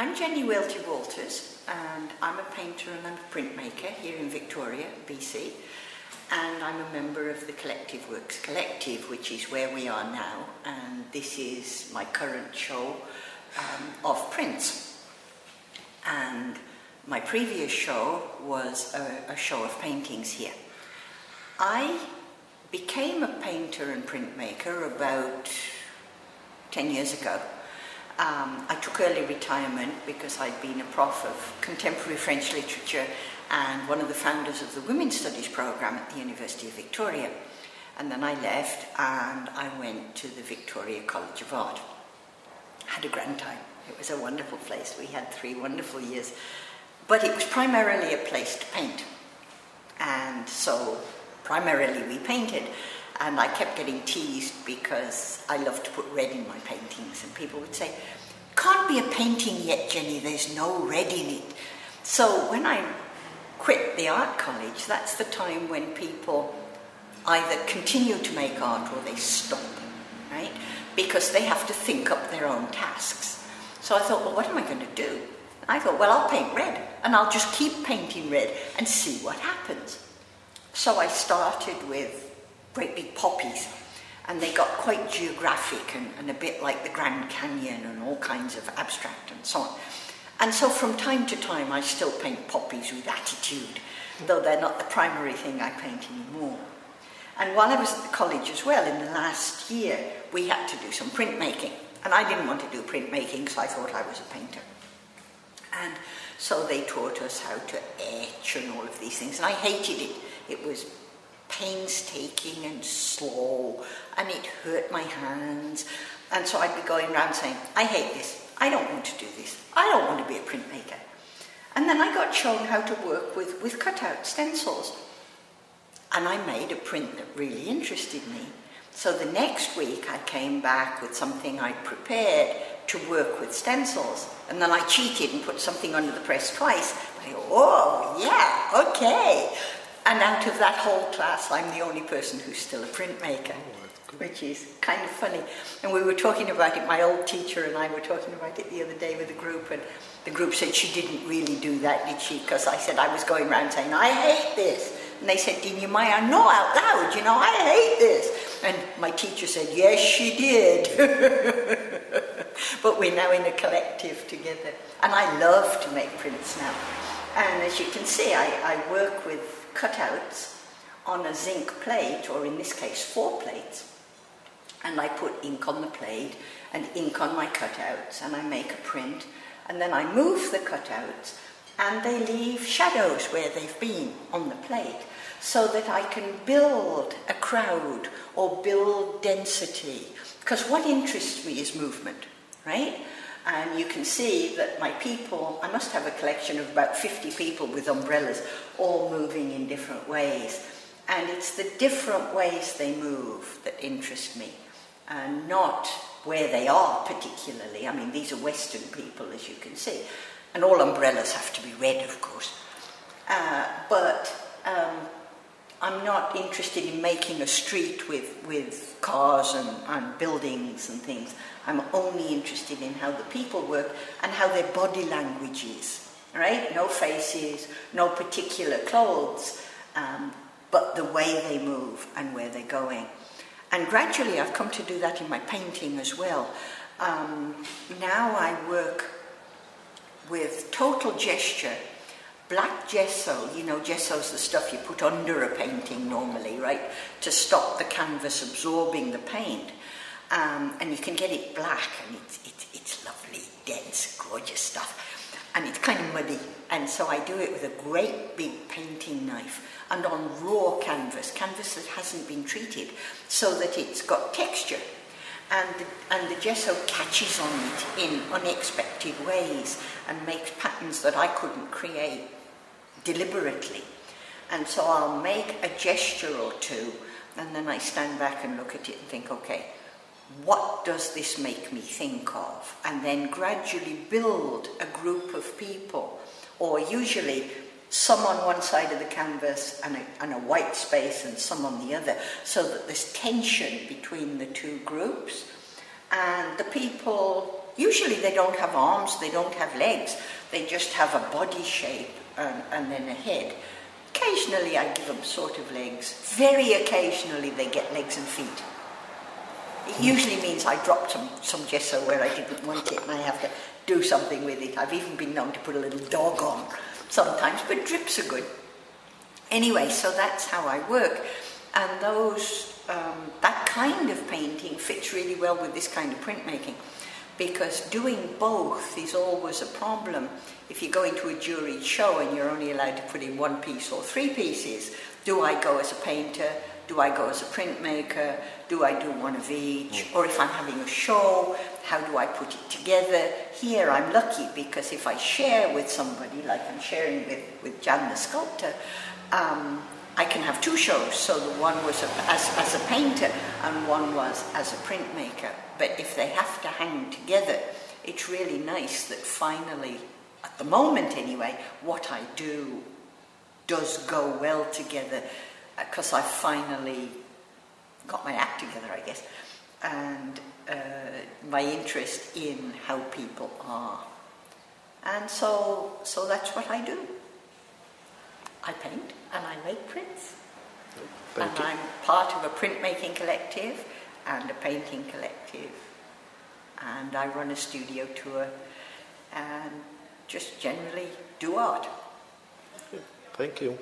I'm Jenny Welty Walters, and I'm a painter and I'm a printmaker here in Victoria, BC. And I'm a member of the Collective Works Collective, which is where we are now. And this is my current show um, of prints. And my previous show was a, a show of paintings here. I became a painter and printmaker about 10 years ago. Um, I took early retirement because I'd been a prof of contemporary French literature and one of the founders of the Women's Studies program at the University of Victoria. And then I left and I went to the Victoria College of Art. Had a grand time. It was a wonderful place. We had three wonderful years. But it was primarily a place to paint. And so primarily we painted. And I kept getting teased because I love to put red in my paintings. And people would say, Can't be a painting yet, Jenny, there's no red in it. So when I quit the art college, that's the time when people either continue to make art or they stop, right? Because they have to think up their own tasks. So I thought, well, what am I going to do? I thought, well, I'll paint red and I'll just keep painting red and see what happens. So I started with great big poppies, and they got quite geographic and, and, a bit like the Grand Canyon and all kinds of abstract and so on. And so from time to time, I still paint poppies with attitude, though they're not the primary thing I paint anymore. And while I was at the college as well, in the last year, we had to do some printmaking. And I didn't want to do printmaking because I thought I was a painter. And so they taught us how to etch and all of these things. And I hated it. It was painstaking and slow, and it hurt my hands. And so I'd be going around saying, I hate this. I don't want to do this. I don't want to be a printmaker. And then I got shown how to work with, with cutout stencils. And I made a print that really interested me. So the next week I came back with something I'd prepared to work with stencils. And then I cheated and put something under the press twice. I oh, yeah, okay. And out of that whole class, I'm the only person who's still a printmaker, oh, which is kind of funny. And we were talking about it, my old teacher and I were talking about it the other day with a group, and the group said she didn't really do that, did she? Because I said I was going around saying, I hate this. And they said, Did you Maya? No, out loud, you know, I hate this. And my teacher said, Yes, she did. but we're now in a collective together. And I love to make prints now. And as you can see, I, I work with cutouts on a zinc plate, or in this case, four plates. And I put ink on the plate and ink on my cutouts, and I make a print. And then I move the cutouts, and they leave shadows where they've been on the plate so that I can build a crowd or build density. Because what interests me is movement, right? And you can see that my people, I must have a collection of about 50 people with umbrellas, all moving in different ways. And it's the different ways they move that interest me, and not where they are particularly. I mean, these are Western people, as you can see. And all umbrellas have to be red, of course. Uh, but um, I'm not interested in making a street with, with cars and, and buildings and things. I'm only interested in how the people work and how their body language is. Right? No faces, no particular clothes, um, but the way they move and where they're going. And gradually I've come to do that in my painting as well. Um, now I work with total gesture black gesso, you know, gesso's the stuff you put under a painting normally, right, to stop the canvas absorbing the paint. Um, and you can get it black, and it's, it's, it's lovely, dense, gorgeous stuff. And it's kind of muddy. And so I do it with a great big painting knife and on raw canvas, canvas that hasn't been treated, so that it's got texture. And the, and the gesso catches on it in unexpected ways and makes patterns that I couldn't create deliberately. And so I'll make a gesture or two, and then I stand back and look at it and think, okay, what does this make me think of? And then gradually build a group of people, or usually some on one side of the canvas and a, and a white space and some on the other, so that there's tension between the two groups. And the people, usually they don't have arms, they don't have legs, they just have a body shape and, and then a head. Occasionally I give them sort of legs. Very occasionally they get legs and feet. It usually means I dropped some, some gesso where I didn't want it and I have to do something with it. I've even been known to put a little dog on sometimes, but drips are good. Anyway, so that's how I work. And those, um, that kind of painting fits really well with this kind of printmaking because doing both is always a problem. If you go into a juried show and you're only allowed to put in one piece or three pieces, do I go as a painter? Do I go as a printmaker? Do I do one of each? Or if I'm having a show, how do I put it together? Here I'm lucky because if I share with somebody, like I'm sharing with, with Jan the sculptor, um, I can have two shows. So the one was a, as, as a painter and one was as a printmaker. But if they have to hang together, it's really nice that finally, at the moment anyway, what I do does go well together because I finally got my act together, I guess, and uh, my interest in how people are. And so, so that's what I do. I paint and I make prints. Thank and you. I'm part of a printmaking collective and a painting collective. And I run a studio tour and just generally do art. Thank you.